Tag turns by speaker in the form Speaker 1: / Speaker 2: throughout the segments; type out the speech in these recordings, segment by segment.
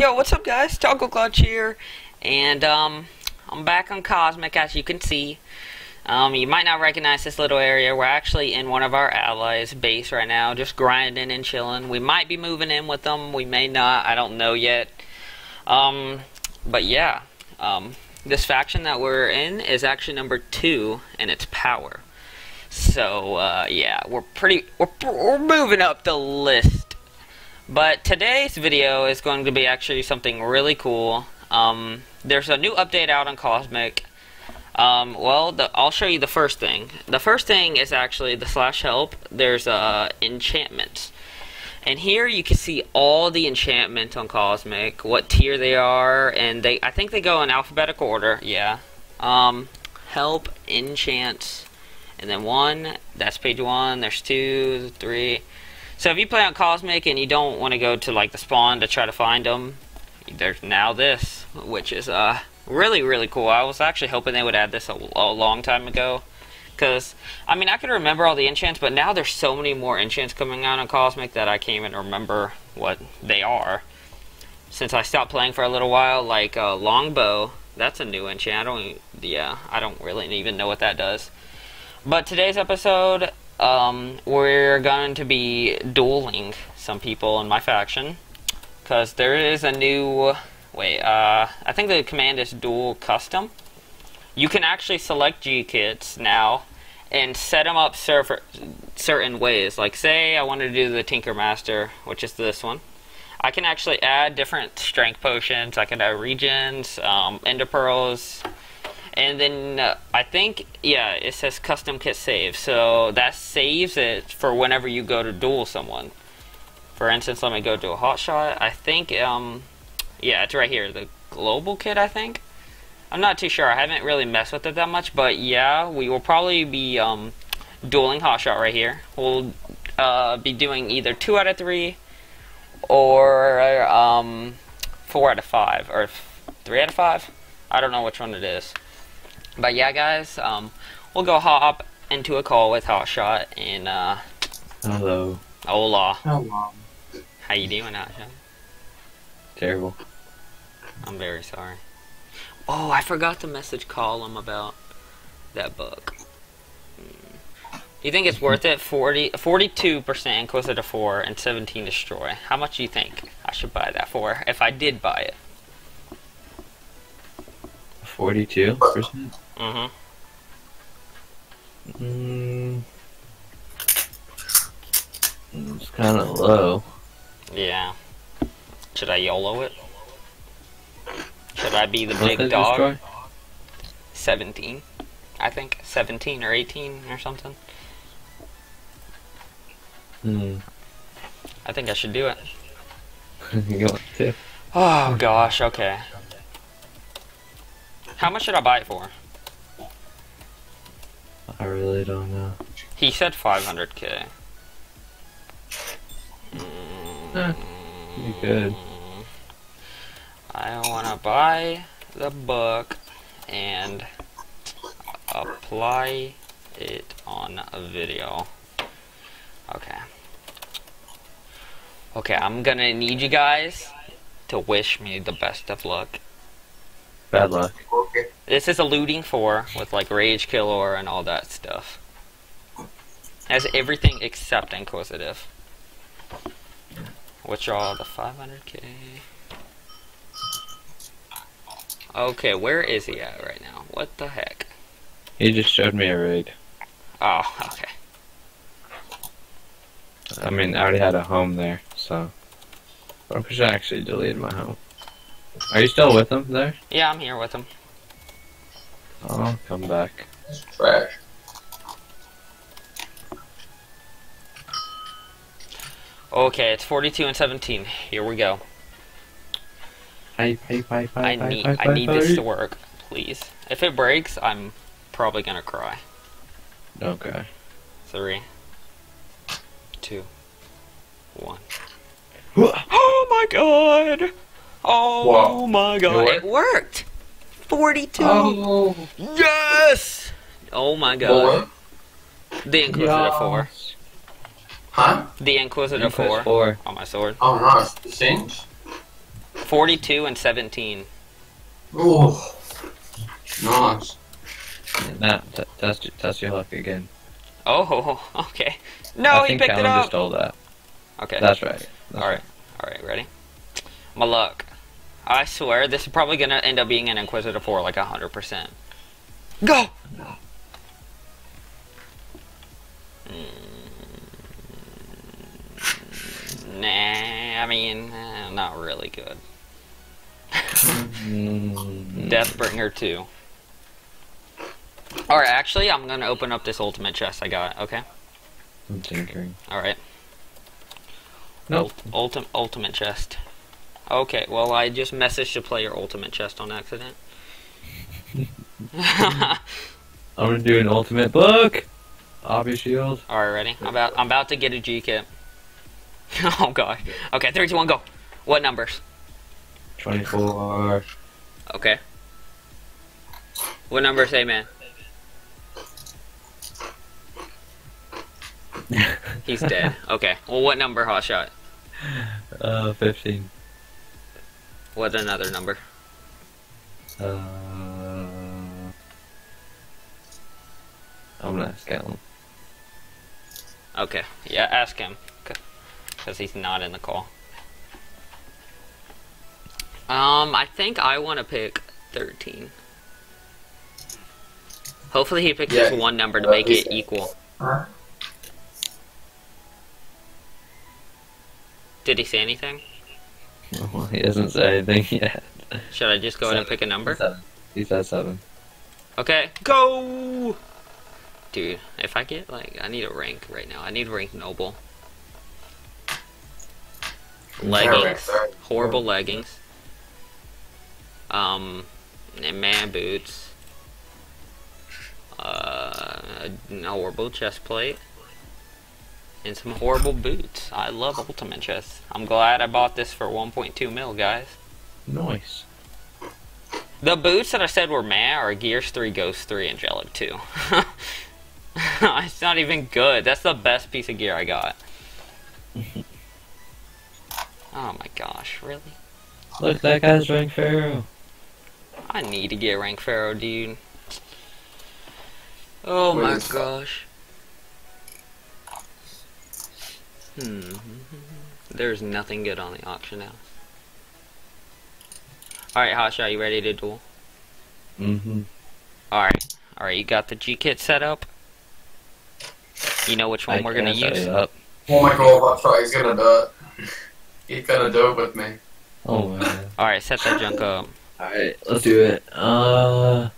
Speaker 1: Yo, what's up, guys? Taco Clutch here, and um, I'm back on Cosmic, as you can see. Um, you might not recognize this little area. We're actually in one of our allies' base right now, just grinding and chilling. We might be moving in with them. We may not. I don't know yet. Um, but yeah, um, this faction that we're in is actually number two in its power. So uh, yeah, we're pretty. We're, we're moving up the list but today's video is going to be actually something really cool. Um, there's a new update out on Cosmic. Um, well, the, I'll show you the first thing. The first thing is actually the slash help. There's uh, enchantments. And here you can see all the enchantments on Cosmic, what tier they are, and they I think they go in alphabetical order, yeah. Um, help, enchant, and then one, that's page one, there's two, three, so if you play on Cosmic and you don't want to go to like the spawn to try to find them, there's now this, which is uh really really cool. I was actually hoping they would add this a, a long time ago, because I mean I can remember all the enchants, but now there's so many more enchants coming out on Cosmic that I can't even remember what they are. Since I stopped playing for a little while, like uh, Longbow, that's a new enchant. I don't, yeah, I don't really even know what that does. But today's episode, um, we're going to be dueling some people in my faction because there is a new wait uh, I think the command is duel custom. You can actually select G kits now and set them up certain ways. Like say I want to do the Tinker Master which is this one. I can actually add different strength potions. I can add regions um, ender pearls and then uh, I think yeah it says custom kit save. So that saves it for whenever you go to duel someone. For instance let me go to a hot shot. I think um yeah it's right here the global kit I think. I'm not too sure. I haven't really messed with it that much but yeah we will probably be um dueling hot shot right here. We'll uh, be doing either two out of three or um four out of five or three out of five. I don't know which one it is but yeah, guys, um, we'll go hop into a call with Hotshot and uh.
Speaker 2: Hello.
Speaker 1: Hola.
Speaker 3: Hello.
Speaker 1: How you doing, Hotshot?
Speaker 2: Terrible.
Speaker 1: I'm very sorry. Oh, I forgot to message Callum about that book. Hmm. You think it's worth it? 40, 42% Inquisitor 4 and 17 Destroy. How much do you think I should buy that for if I did buy it?
Speaker 2: Forty-two percent.
Speaker 1: Mm-hmm.
Speaker 2: Mm, it's kind of low.
Speaker 1: Yeah. Should I YOLO it? Should I be the
Speaker 2: What
Speaker 1: big dog?
Speaker 2: destroy?
Speaker 1: 17. I think 17 or 18 or something.
Speaker 2: Hmm.
Speaker 1: I think I should do it.
Speaker 2: you want to?
Speaker 1: Oh gosh, okay. How much should I buy it for?
Speaker 2: I really don't know.
Speaker 1: He said 500k.
Speaker 2: Eh, you could.
Speaker 1: I want to buy the book and apply it on a video. Okay. Okay, I'm gonna need you guys to wish me the best of luck.
Speaker 2: Bad luck.
Speaker 3: Okay.
Speaker 1: This is a looting 4 with like Rage Killer and all that stuff. Has everything except Inquisitive. which are the 500k. Okay, where is he at right now? What the heck?
Speaker 2: He just showed me a raid.
Speaker 1: Oh, okay.
Speaker 2: I mean, I already had a home there, so. I wish I actually deleted my home. Are you still with him there?
Speaker 1: Yeah, I'm here with him.
Speaker 2: I'll come back.
Speaker 3: It's trash.
Speaker 1: Okay, it's 42 and 17. Here we go.
Speaker 2: Hype, hype, hype,
Speaker 1: I
Speaker 2: hype,
Speaker 1: need
Speaker 2: hype,
Speaker 1: I need
Speaker 2: hype,
Speaker 1: this to work, please. If it breaks, I'm probably gonna cry.
Speaker 2: Okay.
Speaker 1: Three, two, one. Oh my god! Oh
Speaker 3: Whoa.
Speaker 1: my god!
Speaker 3: It
Speaker 1: It worked! 42!
Speaker 3: Oh,
Speaker 1: Yes! Oh my god.
Speaker 3: boy.
Speaker 1: The Inquisitor 4.
Speaker 3: Huh?
Speaker 1: The Inquisitor
Speaker 2: Inquis
Speaker 1: 4.
Speaker 2: four.
Speaker 1: On my sword.
Speaker 3: Oh, nice. The Singe?
Speaker 1: 42 and 17.
Speaker 3: Oh, nice.
Speaker 2: Now, t- test, your- your luck again.
Speaker 1: Oh, okay. No,
Speaker 2: I
Speaker 1: he
Speaker 2: think
Speaker 1: picked it
Speaker 2: Callum
Speaker 1: up.
Speaker 2: just stole that.
Speaker 1: Okay.
Speaker 2: That's right. That's
Speaker 1: All right. All right. Ready? My luck. I swear this is probably gonna end up being an Inquisitor 4 like 100%. Go! Mm, Nah, I mean, not really good. Deathbringer 2. Alright, actually, I'm gonna open up this ultimate chest I got, okay?
Speaker 2: I'm tinkering.
Speaker 1: Alright.
Speaker 2: Nope.
Speaker 1: Ultimate ultimate chest. Okay, well I just messaged to play your ultimate chest on accident.
Speaker 2: I'm gonna do an ultimate book. Obby shield.
Speaker 1: Alright, ready? I'm about I'm about to get a G kit. oh gosh. Okay, three, two, one, go. What numbers?
Speaker 2: 24.
Speaker 1: Okay. What number say man? He's dead. Okay. Well what number hot shot?
Speaker 2: uh, 15.
Speaker 1: What another number?
Speaker 2: Uh, I'm gonna ask Callum.
Speaker 1: Okay. Yeah, ask him. Because he's not in the call. Um, I think I want to pick 13. Hopefully he picks
Speaker 3: Yeah.
Speaker 1: just one number to
Speaker 3: Uh,
Speaker 1: make
Speaker 3: he's-
Speaker 1: it equal.
Speaker 3: Huh?
Speaker 1: Did he say anything?
Speaker 2: Well, he doesn't say anything yet.
Speaker 1: Should I just go ahead and pick a number?
Speaker 2: Seven. He said seven.
Speaker 1: Okay, go! Dude, if I get, like, I need a rank right now. I need rank noble. Leggings. horrible leggings, um, and man boots, uh, a horrible chest plate, and some horrible boots. I love ultimate chests. I'm glad I bought this for 1.2 mil, guys.
Speaker 2: Nice.
Speaker 1: The boots that I said were meh are Gears 3, Ghost 3, Angelic 2. it's not even good. That's the best piece of gear I got. oh my gosh, really?
Speaker 2: Look, that guy's rank Pharaoh.
Speaker 1: I need to get rank Pharaoh, dude. Oh
Speaker 3: Wait,
Speaker 1: my gosh. Hmm. There's nothing good on the auction house. Alright, Hotshot, you ready to duel?
Speaker 2: Mm-hmm.
Speaker 1: Alright. Alright, you got the G kit set up? You know which one we're gonna use?
Speaker 2: Up.
Speaker 3: Oh my god, I thought he's gonna do it. He's gonna do it with me.
Speaker 2: Oh man.
Speaker 1: Alright, set that junk up.
Speaker 2: Alright, let's do it. Uh,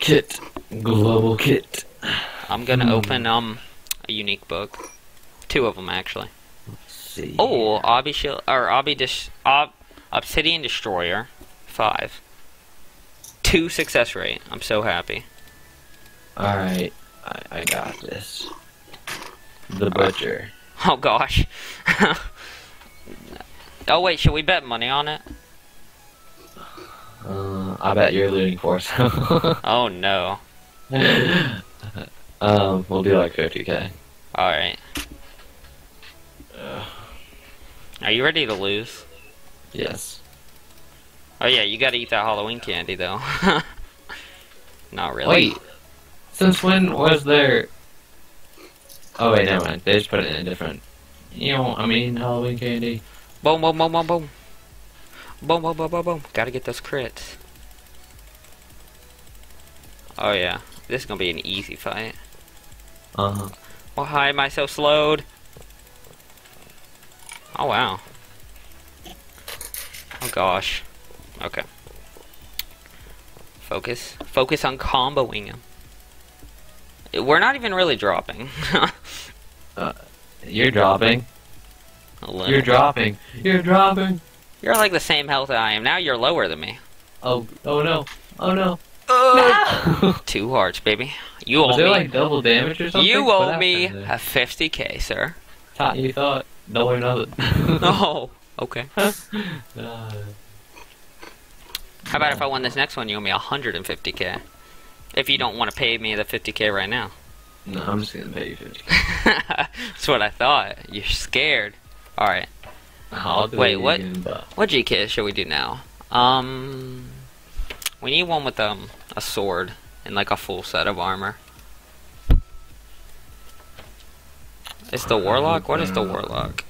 Speaker 2: kit. Global kit.
Speaker 1: I'm gonna
Speaker 2: Hmm.
Speaker 1: open um a unique book. Two of them actually.
Speaker 2: Let's see.
Speaker 1: Oh, Obby Shield or Obby Dis Ob, Obsidian Destroyer, five. Two success rate. I'm so happy.
Speaker 2: Alright, I, I got this. The butcher.
Speaker 1: Oh gosh. oh wait, should we bet money on it?
Speaker 2: Uh, I bet you're looting for some.
Speaker 1: Oh no.
Speaker 2: um, we'll do like 50k.
Speaker 1: All right. Are you ready to lose?
Speaker 2: Yes.
Speaker 1: Oh yeah, you got to eat that Halloween candy though. Not really.
Speaker 2: Wait. Since when was there? Oh wait, never mind. They just put it in a different. You know, I mean, Halloween candy.
Speaker 1: Boom, boom, boom, boom, boom. Boom, boom, boom, boom, boom. Gotta get those crits. Oh yeah, this is gonna be an easy fight.
Speaker 2: Uh huh.
Speaker 1: Why am I so slowed? Oh wow. Oh gosh. Okay. Focus. Focus on comboing him. We're not even really dropping.
Speaker 2: Uh, you're dropping. You're dropping. You're dropping.
Speaker 1: You're like the same health I am. Now you're lower than me.
Speaker 2: Oh, oh no. Oh no.
Speaker 1: Oh. Two hearts, baby. You owe
Speaker 2: there
Speaker 1: me.
Speaker 2: like double damage or something?
Speaker 1: you owe me a 50k, sir.
Speaker 2: Thought you thought. Double or nothing.
Speaker 1: Oh, okay.
Speaker 2: Uh,
Speaker 1: How about if I won this next one, you owe me 150k? If you don't want to pay me the 50k right now.
Speaker 2: no, I'm just gonna pay you 50.
Speaker 1: That's what I thought. You're scared. Alright. Wait, what?
Speaker 2: again,
Speaker 1: What G kit should we do now? Um, we need one with um a sword and like a full set of armor. Is the warlock? What is the warlock?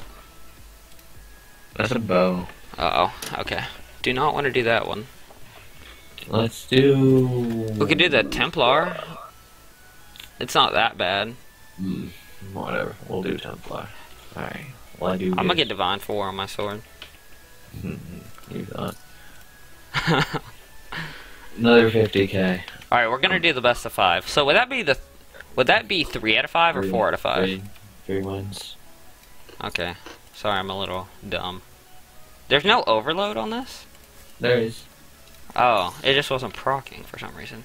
Speaker 2: That's a bow.
Speaker 1: Uh oh. Okay. Do not want to do that one.
Speaker 2: Let's do.
Speaker 1: We could do the Templar. It's not that bad.
Speaker 2: Hmm, whatever. We'll do Templar. Alright. Well, I do.
Speaker 1: I'm gonna get. Divine Four on my sword.
Speaker 2: You thought. Another 50k.
Speaker 1: All right, we're gonna do the best of five. So would that be the? Would that be three out of five or
Speaker 2: Three-
Speaker 1: four out of five?
Speaker 2: Three, three wins.
Speaker 1: Okay. Sorry, I'm a little dumb. There's no overload on this.
Speaker 2: There is.
Speaker 1: Oh, it just wasn't procking for some reason.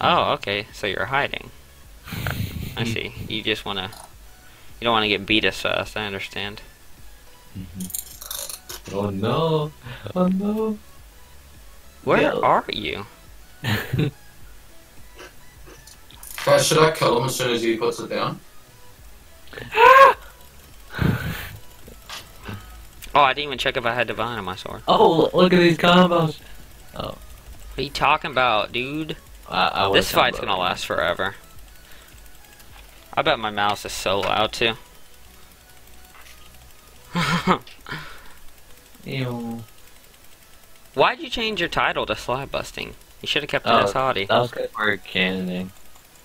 Speaker 1: Oh, okay. So you're hiding. I see. You just wanna. You don't want to get beat as fast. I understand. Mm-hmm.
Speaker 2: Oh no! Oh no!
Speaker 1: Where are you?
Speaker 3: Okay, should I kill him as soon as he puts it down?
Speaker 1: Oh, I didn't even check if I had divine on my sword.
Speaker 2: Oh, look at these combos! Oh.
Speaker 1: What are you talking about, dude?
Speaker 2: I, I
Speaker 1: This fight's gonna last forever. I bet my mouse is so loud too.
Speaker 2: Ew.
Speaker 1: Why'd you change your title to slide busting? You should have kept it
Speaker 2: Oh,
Speaker 1: as haughty.
Speaker 2: That was good for cannoning.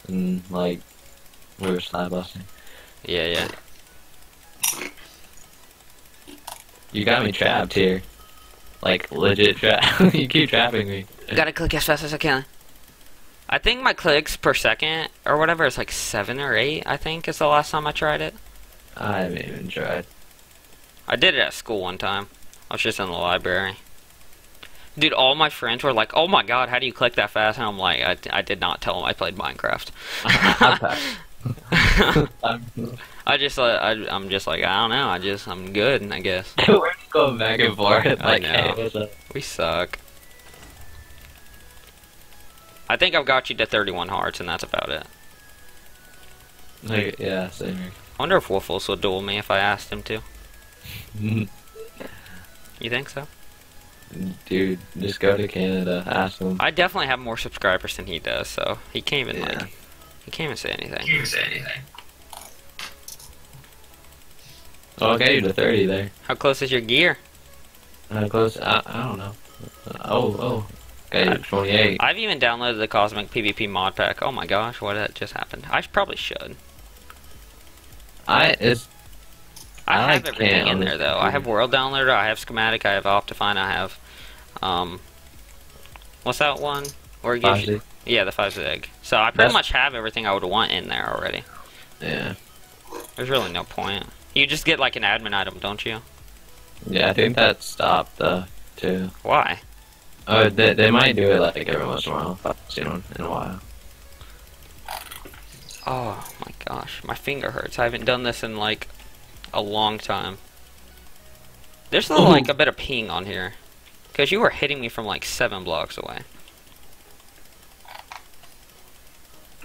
Speaker 2: And, like, we were slide busting.
Speaker 1: Yeah, yeah.
Speaker 2: You got me trapped here. Like, legit trap. you keep trapping me.
Speaker 1: Gotta click as fast as I can. I think my clicks per second or whatever is like seven or eight. I think is the last time I tried it.
Speaker 2: I haven't even tried.
Speaker 1: I did it at school one time. I was just in the library. Dude, all my friends were like, "Oh my god, how do you click that fast?" And I'm like, "I, I did not tell them I played Minecraft."
Speaker 2: I'm,
Speaker 1: just, uh, I, I'm just like, I don't know. I just, I'm good, I guess.
Speaker 2: we're going back and forth. Like,
Speaker 1: know.
Speaker 2: hey?
Speaker 1: We suck. I think I've got you to 31 hearts, and that's about it.
Speaker 2: Like, yeah, same here.
Speaker 1: I wonder if Woofless would duel me if I asked him to. You think so?
Speaker 2: Dude, just go to Canada, ask them.
Speaker 1: I definitely have more subscribers than he does, so he can't even
Speaker 2: Yeah.
Speaker 1: like, he can't even say anything.
Speaker 3: You can say anything.
Speaker 2: Oh, okay, to 30 there.
Speaker 1: How close is your gear?
Speaker 2: How close? I, I don't know. Oh, oh. Okay, 28.
Speaker 1: I've even downloaded the Cosmic PvP mod pack. Oh my gosh, what that just happened? I probably should.
Speaker 2: I, it's,
Speaker 1: I,
Speaker 2: I
Speaker 1: have everything in there though. I have. World Downloader, I have Schematic, I have Optifine, I have, um, what's that one? Gives you, yeah, the 5zig. So I pretty
Speaker 2: That's-
Speaker 1: much have everything I would want in there already.
Speaker 2: Yeah.
Speaker 1: There's really no point. You just get like an admin item, don't you?
Speaker 2: Yeah, I think that stopped, uh, too.
Speaker 1: Why?
Speaker 2: Oh, they, they might do it, like, every once in a while. But, you know, in a while.
Speaker 1: Oh my gosh, my finger hurts. I haven't done this in like a long time. There's still like a bit of ping on here. Because you were hitting me from like seven blocks away.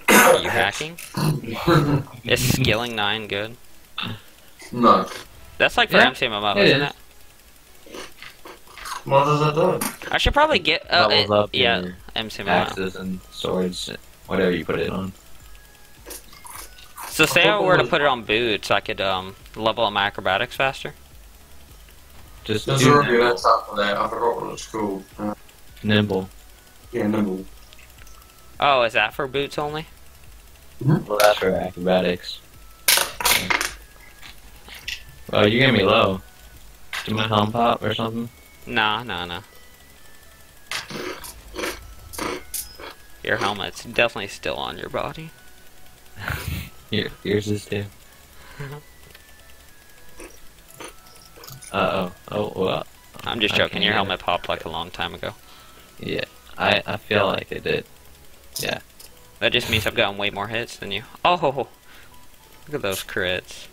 Speaker 1: Are you hacking? Is skilling 9 good?
Speaker 3: no.
Speaker 1: That's like for
Speaker 2: Yeah,
Speaker 1: MCMMO,
Speaker 2: it
Speaker 1: isn't
Speaker 2: is.
Speaker 1: it?
Speaker 3: What does it do?
Speaker 1: I should probably get. Uh,
Speaker 2: Levels
Speaker 1: it-
Speaker 2: up
Speaker 1: yeah,
Speaker 2: your
Speaker 1: MCMMO.
Speaker 2: axes and swords, whatever you put it on.
Speaker 1: So say I were to put it on boots, I could um, level up my acrobatics faster.
Speaker 2: Just
Speaker 3: There's
Speaker 2: do
Speaker 3: already
Speaker 2: nimble.
Speaker 3: an app for that. I forgot what it's called. Uh,
Speaker 2: nimble.
Speaker 3: yeah, nimble.
Speaker 1: Oh, is that for boots only?
Speaker 2: Well, that's for acrobatics. Oh, you get me low. Do my helm pop or something?
Speaker 1: Nah, nah, nah. Your helmet's definitely still on your body.
Speaker 2: Your, yours is too. Uh oh. Oh, well.
Speaker 1: I'm just joking. Your helmet popped like a long time ago.
Speaker 2: Yeah. I, I feel like it did. Yeah.
Speaker 1: That just means I've gotten way more hits than you. Oh, look at those crits.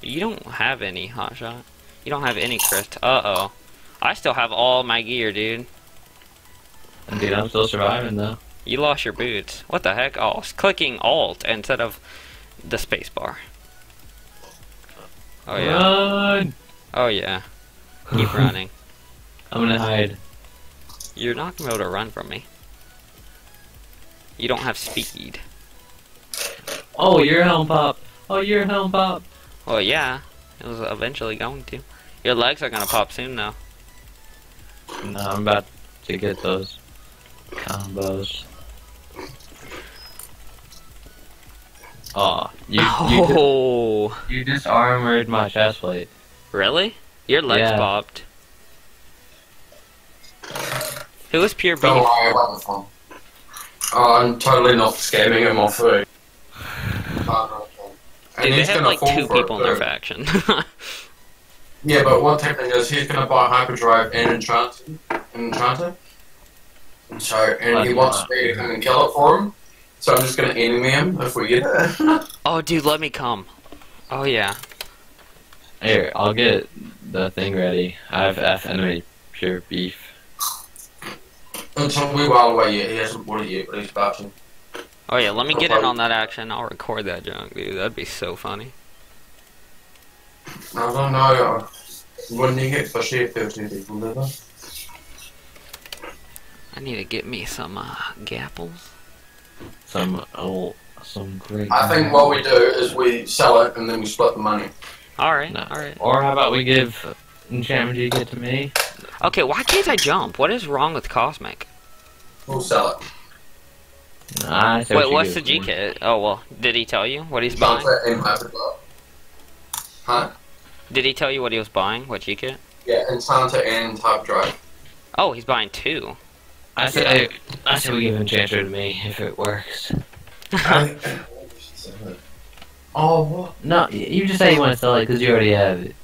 Speaker 1: You don't have any hotshot. You don't have any crit. Uh oh. I still have all my gear, dude.
Speaker 2: Dude, I'm still surviving though.
Speaker 1: You lost your boots. What the heck? Oh, clicking Alt instead of the space bar. Oh yeah.
Speaker 2: Run!
Speaker 1: Oh yeah. Keep running.
Speaker 2: I'm gonna hide.
Speaker 1: You're not gonna be able to run from me. You don't have speed.
Speaker 2: Oh, your helm pop. Oh, your helm pop.
Speaker 1: Well, yeah. It was eventually going to. Your legs are gonna pop soon, though.
Speaker 2: No, I'm about to get those combos. Oh, you you, just,
Speaker 1: Oh,
Speaker 2: you just armored my chest plate.
Speaker 1: Really? Your legs
Speaker 2: Yeah.
Speaker 1: popped. Who was pure beef?
Speaker 3: Don't worry about the phone. Oh, I'm totally not scamming him off food. And
Speaker 1: Dude, they
Speaker 3: he's
Speaker 1: have
Speaker 3: gonna
Speaker 1: like
Speaker 3: fall
Speaker 1: two
Speaker 3: for it,
Speaker 1: people in their
Speaker 3: too.
Speaker 1: faction.
Speaker 3: Yeah, but what's happening is he's gonna buy Hyperdrive and Enchanted. Enchanted. And so, and he wants
Speaker 2: hell.
Speaker 3: me to come and kill it for him. So I'm just gonna enemy him if we get it.
Speaker 1: oh, dude, let me come. Oh yeah.
Speaker 2: Here, I'll get the thing ready. I have F enemy pure beef.
Speaker 3: Until we while away yet, he hasn't bought it yet, but he's about to.
Speaker 1: Oh yeah. Let me get in on that action. I'll record that junk, dude. That'd be so funny.
Speaker 3: I don't know. Wouldn't you get fishy if there were people there?
Speaker 1: I need to get me some uh, gapples.
Speaker 2: Some oh, some great.
Speaker 3: I think what we do is we sell it and then we split the money.
Speaker 1: All right.
Speaker 2: No.
Speaker 1: All right.
Speaker 2: Or how about we give enchantment G get to me?
Speaker 1: Okay. Why can't I jump? What is wrong with Cosmic?
Speaker 3: We'll sell it.
Speaker 2: Nah, I say we
Speaker 1: Wait,
Speaker 2: should
Speaker 1: what's the
Speaker 2: it
Speaker 1: G kit? Oh well, did he tell you what he's buying?
Speaker 3: Enchanted and Hyperdrive. Huh?
Speaker 1: Did he tell you what he was buying? What G kit?
Speaker 3: Yeah, Enchanted and Top Drive.
Speaker 1: Oh, he's buying two.
Speaker 2: I say I say we give enchanter to me if it works.
Speaker 3: oh, what?
Speaker 2: No, you just say you want to sell it because you already have it.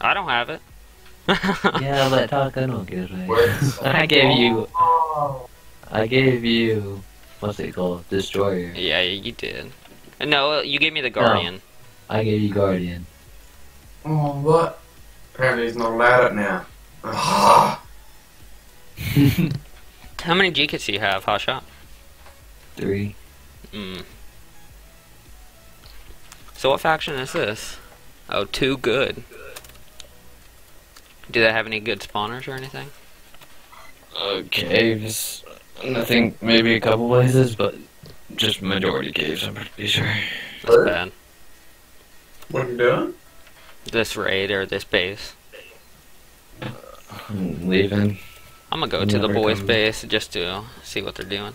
Speaker 1: I don't have it.
Speaker 2: yeah, let Taka no get it.
Speaker 3: Wait.
Speaker 2: I gave you.
Speaker 3: Oh.
Speaker 2: I gave you. What's it called? Destroyer.
Speaker 1: Yeah, you did. No, you gave me the Guardian.
Speaker 2: I gave you Guardian.
Speaker 3: Oh, what? Apparently he's not allowed it now.
Speaker 1: How many G kits do you have, Hot Shot?
Speaker 2: Three.
Speaker 1: Mm. So what faction is this? Oh, too good. Do they have any good spawners or anything?
Speaker 2: Uh, caves. Nothing. Maybe a couple places, but just majority caves. I'm pretty sure.
Speaker 1: That's bad.
Speaker 3: What are you doing?
Speaker 1: This raid or this base.
Speaker 2: I'm leaving.
Speaker 1: I'm gonna go to the boys'
Speaker 2: come-
Speaker 1: base just to see what they're doing.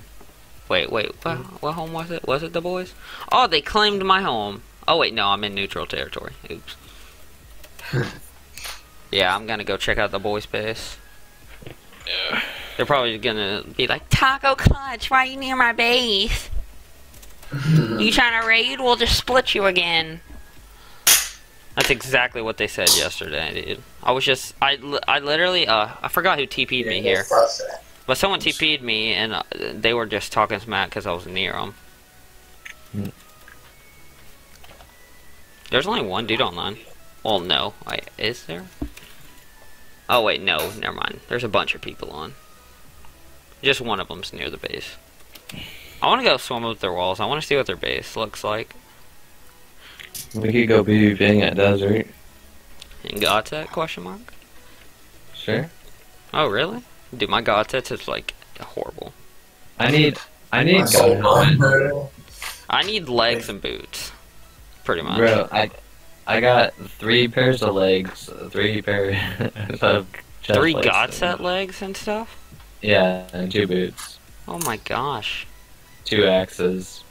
Speaker 1: Wait, wait, what, what home was it? Was it the boys? Oh, they claimed my home. Oh wait, no, I'm in neutral territory. Oops. yeah, I'm gonna go check out the boys' base.
Speaker 2: Yeah.
Speaker 1: They're probably gonna be like, Taco Clutch, why are you near my base? You trying to raid? We'll just split you again. That's exactly what they said yesterday, dude. I was just, I, I literally, uh, I forgot who TP'd me here. But someone TP'd me, and uh, they were just talking smack because I was near them. There's only one dude online. Well, no. I, is there? Oh, wait, no. Never mind. There's a bunch of people on. Just one of them's near the base. I want to go swim up their walls. I want to see what their base looks like.
Speaker 2: We could go PvPing at desert.
Speaker 1: In Godset, question mark?
Speaker 2: Sure.
Speaker 1: Oh, really? Dude, my Godset is, like, horrible.
Speaker 2: I need. I need
Speaker 3: I sold
Speaker 1: I need legs and boots. Pretty much.
Speaker 2: Bro, I. I got three pairs of legs, three pairs of chest
Speaker 1: Three
Speaker 2: plates,
Speaker 1: Godset legs and stuff?
Speaker 2: Yeah, and two boots,
Speaker 1: Oh my gosh.
Speaker 2: two axes.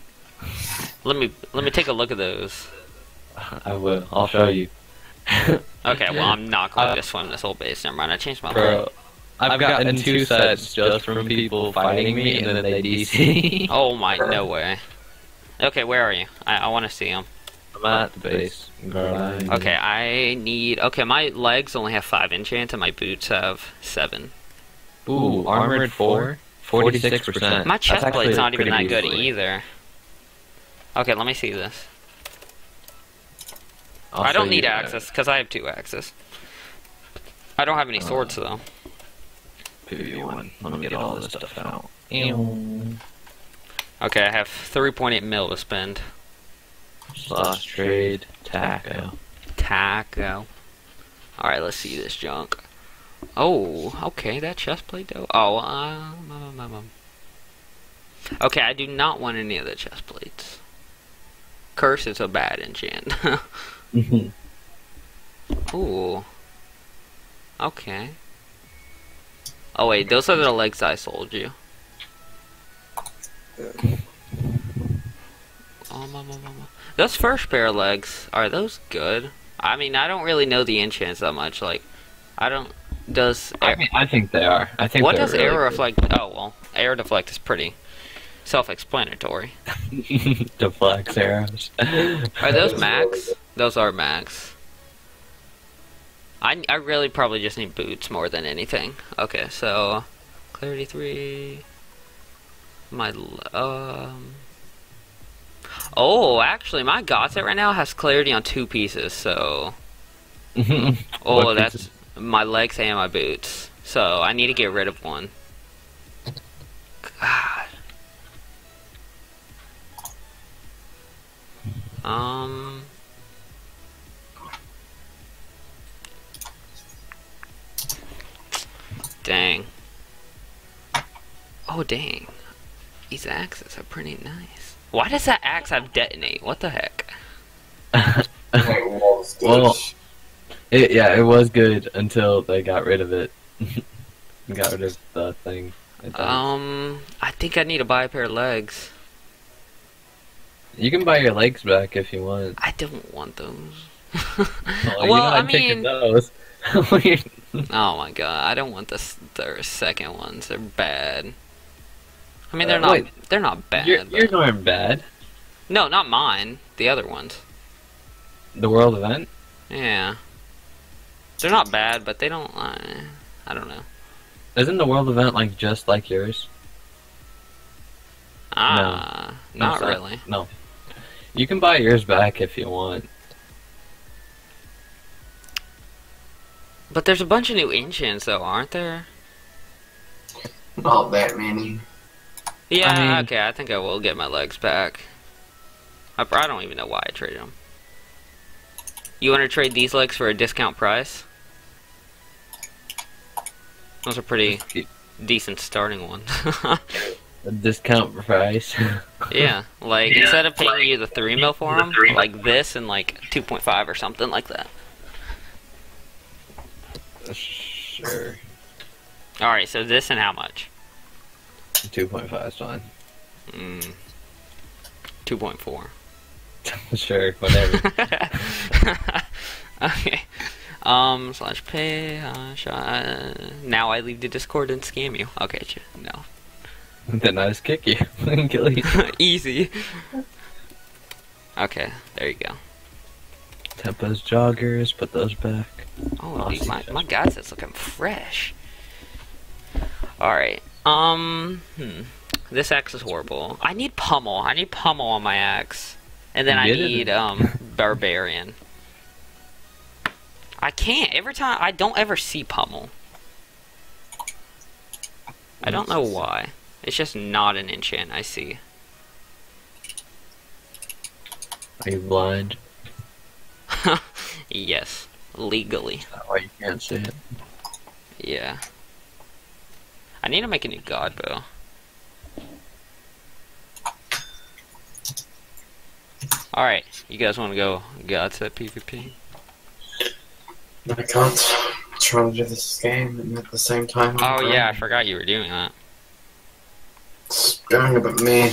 Speaker 1: Let me let me take a look at those.
Speaker 2: I will. I'll show you.
Speaker 1: Okay, well I'm not going
Speaker 2: Uh,
Speaker 1: to swim this whole base. Never mind. I changed my mind.
Speaker 2: Bro, I've gotten two sets just from people fighting me, and then they DC.
Speaker 1: Oh my, no way. Okay, where are you? I, I want to see them.
Speaker 2: I'm at the base. Grind.
Speaker 1: Okay, I need. Okay, my legs only have five enchants, and my boots have seven.
Speaker 2: Ooh, armored four. Forty-six percent.
Speaker 1: My chest plate's not even that good either. Okay, let me see this. I don't need access because I have two axes. I don't have any
Speaker 2: Uh,
Speaker 1: swords though.
Speaker 2: PvP1. Let me get all this stuff out.
Speaker 1: Okay, I have 3.8 mil to spend.
Speaker 2: Lost trade. Taco.
Speaker 1: taco. Alright, let's see this junk. Oh, okay, that chest plate though. Oh, um, um, um, um. Okay, I do not want any of the chest plates. Curse is a bad enchant. Ooh. Okay. Oh wait, those are the legs I sold you. Oh, my, my, my, my. Those first pair of legs, are those good? I mean, I don't really know the enchants that much. Like, I don't. Does
Speaker 2: I mean, I think they are. I think
Speaker 1: what does
Speaker 2: really
Speaker 1: air
Speaker 2: good.
Speaker 1: reflect? Oh well, air deflect is pretty self-explanatory.
Speaker 2: Deflects arrows.
Speaker 1: Are those max? Those are max. I, I really probably just need boots more than anything. Okay, so clarity three. My um. Oh, actually, my Godset right now has clarity on two pieces. So oh,
Speaker 2: What
Speaker 1: that's
Speaker 2: pieces?
Speaker 1: my legs and my boots. So I need to get rid of one. God. Um. Dang. Oh, dang. These axes are pretty nice. Why does that axe have detonate? What the heck?
Speaker 2: Well, it, yeah, it was good until they got rid of it. got rid of the thing. I think.
Speaker 1: Um, I think I need to buy a pair of legs.
Speaker 2: you can buy your legs back if you want.
Speaker 1: I don't want those.
Speaker 2: Well, you
Speaker 1: well,
Speaker 2: know,
Speaker 1: I
Speaker 2: I'd
Speaker 1: mean,
Speaker 2: those.
Speaker 1: oh my god, I don't want the s- the second ones. They're bad. I mean, they're
Speaker 2: Uh,
Speaker 1: not.
Speaker 2: wait.
Speaker 1: They're not bad.
Speaker 2: you're,
Speaker 1: but-
Speaker 2: you're going bad.
Speaker 1: No, not mine. The other ones.
Speaker 2: The world event.
Speaker 1: Yeah. They're not bad, but they don't. Uh, I don't know.
Speaker 2: Isn't the world event like just like yours?
Speaker 1: Ah,
Speaker 2: No,
Speaker 1: not
Speaker 2: sorry.
Speaker 1: really.
Speaker 2: No. You can buy yours back if you want.
Speaker 1: But there's a bunch of new enchants, though, aren't there?
Speaker 3: Not that many.
Speaker 1: Yeah.
Speaker 2: I mean-
Speaker 1: okay, I think I will get my legs back. I, I don't even know why I traded them. You want to trade these legs for a discount price? Those are pretty decent starting ones.
Speaker 2: A discount price.
Speaker 1: yeah, like
Speaker 2: Yeah,
Speaker 1: instead of paying
Speaker 2: like,
Speaker 1: you the three mil for
Speaker 2: the
Speaker 1: them,
Speaker 2: three-
Speaker 1: like this and like two point five or something like that.
Speaker 2: sure.
Speaker 1: All right, so this and how much?
Speaker 2: Two point five is fine.
Speaker 1: Mm, two point four.
Speaker 2: sure, whatever.
Speaker 1: okay. Um, slash pay, uh, uh, now I leave the Discord and scam you. Okay, ch- no.
Speaker 2: then I just kick you and kill you.
Speaker 1: Easy. Okay, there you go.
Speaker 2: Tempos joggers, put those back.
Speaker 1: Oh,
Speaker 2: I'll
Speaker 1: dude, my, my guys, it's looking fresh. Alright, um, hmm. This axe is horrible. I need pummel. I need pummel on my axe. And then I need, um, barbarian. I can't. Every time, I don't ever see pummel. I don't know why. It's just not an enchant I see.
Speaker 2: Are you blind?
Speaker 1: yes, legally.
Speaker 2: That way you can't see it.
Speaker 1: Yeah. I need to make a new god bow. Alright, you guys want to go god set PvP?
Speaker 3: I can't try to do this game and at the same time.
Speaker 1: Oh yeah, I forgot you were doing that.
Speaker 3: It's going about me.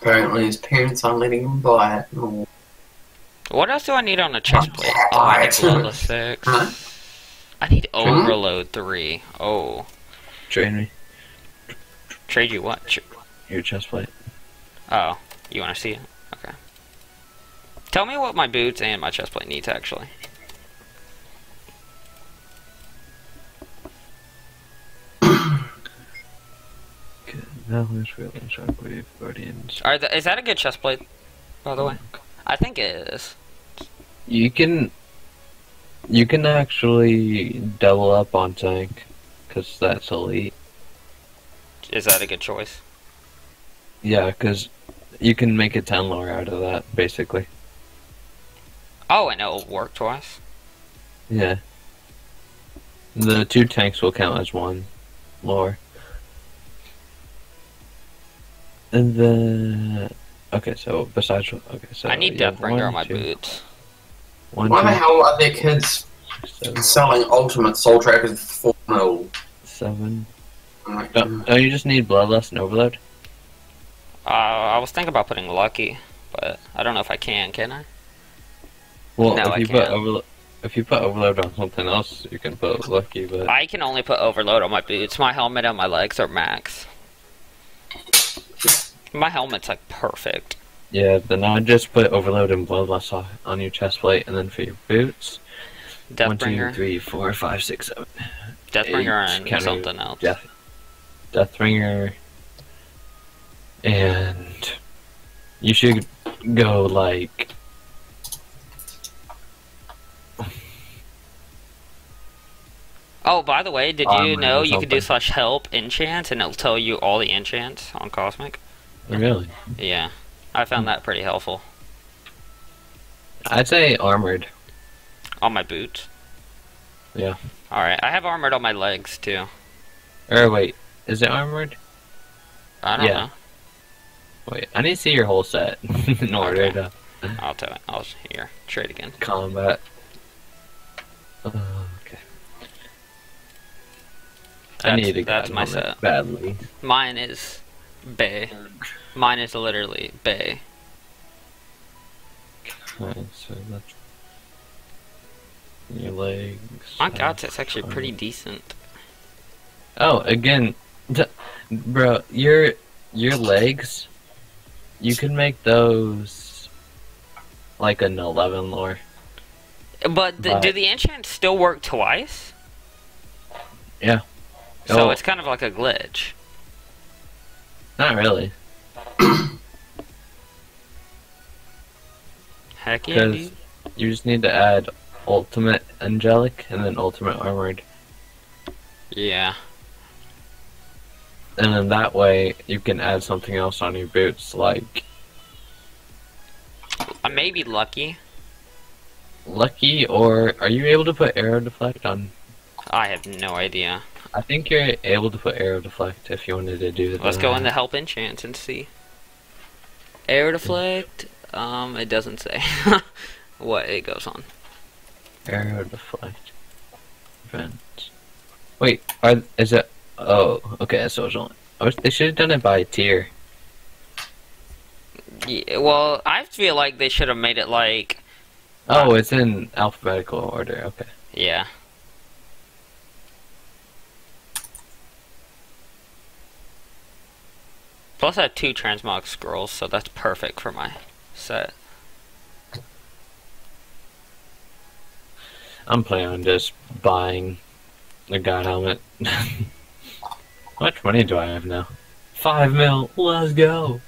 Speaker 3: Apparently, his parents aren't letting him buy it. Oh.
Speaker 1: What else do I need on a chest plate? Oh, I need Bloodlust 6.
Speaker 3: Huh?
Speaker 1: I need
Speaker 3: Huh?
Speaker 1: Overload 3. Oh.
Speaker 2: Train me.
Speaker 1: Trade you what?
Speaker 2: Your chest plate.
Speaker 1: Oh, you want to see it? Okay. Tell me what my boots and my chest plate needs, actually.
Speaker 2: Good. Now who's shockwave guardians?
Speaker 1: Are the, is that a good chest plate, by the way? Mm, I think it is.
Speaker 2: You can. You can actually double up on tank, cause that's elite.
Speaker 1: Is that a good choice?
Speaker 2: Yeah, cause you can make a ten lore out of that basically.
Speaker 1: Oh, and it'll work twice.
Speaker 2: Yeah. The two tanks will count as one lore. And then okay, so besides okay, so
Speaker 1: I need
Speaker 2: you have
Speaker 1: Deathbringer on my
Speaker 2: two-
Speaker 1: boots.
Speaker 2: One,
Speaker 3: Why the hell are there kids
Speaker 2: seven,
Speaker 3: selling ultimate soul trackers for 4 mil?
Speaker 2: seven.
Speaker 3: I'm
Speaker 2: Don't, don't you just need Bloodlust and Overload?
Speaker 1: Uh, I was thinking about putting Lucky, but I don't know if I can. Can I?
Speaker 2: Well,
Speaker 1: No,
Speaker 2: if
Speaker 1: I
Speaker 2: you put
Speaker 1: can't.
Speaker 2: Overload, if you put Overload on something else, you can put Lucky. But
Speaker 1: I can only put Overload on my boots. My helmet and my legs are max. My helmet's like perfect.
Speaker 2: yeah, then I just put Overload and Bloodlust on, on your chest plate, and then for your boots, one,
Speaker 1: Deathbringer,
Speaker 2: three, four, five, six, seven.
Speaker 1: Deathbringer,
Speaker 2: eight,
Speaker 1: and
Speaker 2: counting
Speaker 1: something else.
Speaker 2: Death, Deathbringer, and you should go like
Speaker 1: Oh, by the way, did you know you could do slash help enchant and it'll tell you all the enchants on Cosmic?
Speaker 2: really.
Speaker 1: Yeah, I found hmm. that pretty helpful
Speaker 2: I'd say armored.
Speaker 1: On my boots.
Speaker 2: Yeah.
Speaker 1: All right, I have armored on my legs too.
Speaker 2: Or wait, is it armored?
Speaker 1: I don't
Speaker 2: Yeah.
Speaker 1: know.
Speaker 2: Wait, I need to see your whole set in order
Speaker 1: Okay.
Speaker 2: to
Speaker 1: I'll tell it. I'll here trade again.
Speaker 2: combat. Uh, okay. I
Speaker 1: That's-
Speaker 2: need a
Speaker 1: that's my set.
Speaker 2: badly.
Speaker 1: Mine is bay. Mine is literally bay.
Speaker 2: Okay, so that's your legs.
Speaker 1: My
Speaker 2: uh,
Speaker 1: god, that's actually pretty decent.
Speaker 2: Oh, again, bro, your your legs, you can make those like an eleven lore.
Speaker 1: But the, do the enchants still work twice?
Speaker 2: Yeah.
Speaker 1: So
Speaker 2: Oh.
Speaker 1: it's kind of like a glitch.
Speaker 2: Not really,
Speaker 1: Heck yeah,
Speaker 2: because you just need to add ultimate angelic and then ultimate armored,
Speaker 1: Yeah.
Speaker 2: and then that way you can add something else on your boots, like
Speaker 1: I may be lucky.
Speaker 2: lucky. Or are you able to put arrow deflect on?
Speaker 1: I have no idea.
Speaker 2: I think you're able to put arrow deflect if you wanted to do that.
Speaker 1: Let's go in the help enchants and see. Air deflect. Um, it doesn't say what it goes on.
Speaker 2: Arrow deflect. Event. Wait, are, is it? Oh, okay, that's social. I wish they should have done it by tier.
Speaker 1: Yeah, well, I feel like they should have made it like
Speaker 2: Oh, it's in alphabetical order. Okay.
Speaker 1: yeah. Plus, I have two transmog scrolls, so that's perfect for my set.
Speaker 2: I'm planning on just buying the god helmet. How much money do I have now? Five mil. Let's go.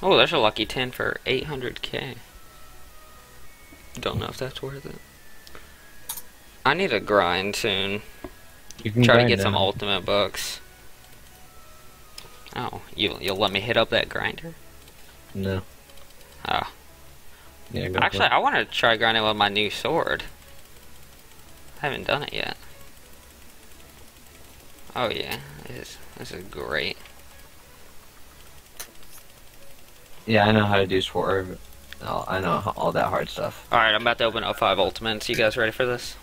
Speaker 1: Oh, there's a lucky 10 for 800k. Don't know if that's worth it. I need a grind soon.
Speaker 2: You can
Speaker 1: Try to get some ultimate books. Oh, you you'll let me hit up that grinder?
Speaker 2: No.
Speaker 1: Ah.
Speaker 2: Yeah.
Speaker 1: Actually. I want to try grinding with my new sword. I haven't done it yet. Oh yeah, this is, this is great.
Speaker 2: Yeah, I know how to do swerve. Oh, I know all that hard stuff.
Speaker 1: All right, I'm about to open up five ultimates. You guys ready for this?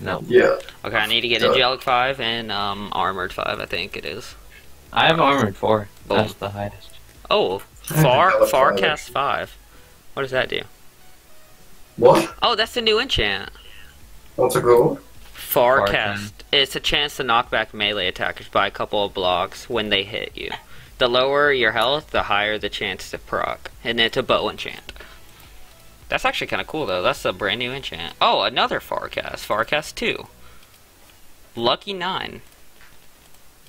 Speaker 2: No.
Speaker 3: Yeah.
Speaker 1: Okay, I need to get
Speaker 3: Go.
Speaker 1: angelic five and um armored five. I think it is.
Speaker 2: I have armored four.
Speaker 1: Boom.
Speaker 2: That's the highest.
Speaker 1: Oh, far
Speaker 3: Angelic
Speaker 1: far
Speaker 3: five.
Speaker 1: cast five. What does that do?
Speaker 3: What?
Speaker 1: Oh, that's the new enchant.
Speaker 3: What's it called?
Speaker 1: Far
Speaker 2: Far.
Speaker 1: It's a chance to knock back melee attackers by a couple of blocks when they hit you. The lower your health, the higher the chance to proc. And it's a bow enchant. That's actually kind of cool though. That's a brand new enchant. Oh, another Farcast. Farcast 2. Lucky 9.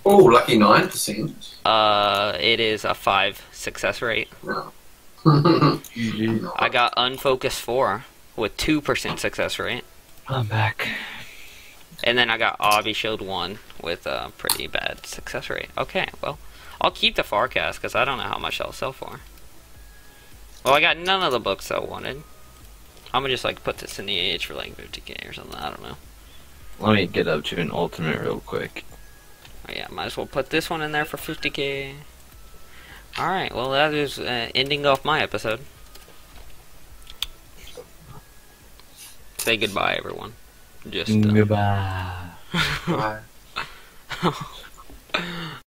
Speaker 3: Oh, lucky nine percent.
Speaker 1: Uh, it is a 5 success rate. I got Unfocused 4 with 2% success rate.
Speaker 2: I'm back.
Speaker 1: And then I got Obby Shield 1 with a pretty bad success rate. Okay, well, I'll keep the Farcast because I don't know how much I'll sell for. Well, I got none of the books I wanted. I'm gonna just like put this in the age for like 50k or something. I don't know.
Speaker 2: Let me get up to an ultimate real quick.
Speaker 1: Oh, yeah, might as well put this one in there for 50k. Alright, well, that is uh, ending off my episode. say goodbye, everyone. Just uh...
Speaker 2: goodbye.
Speaker 3: Bye.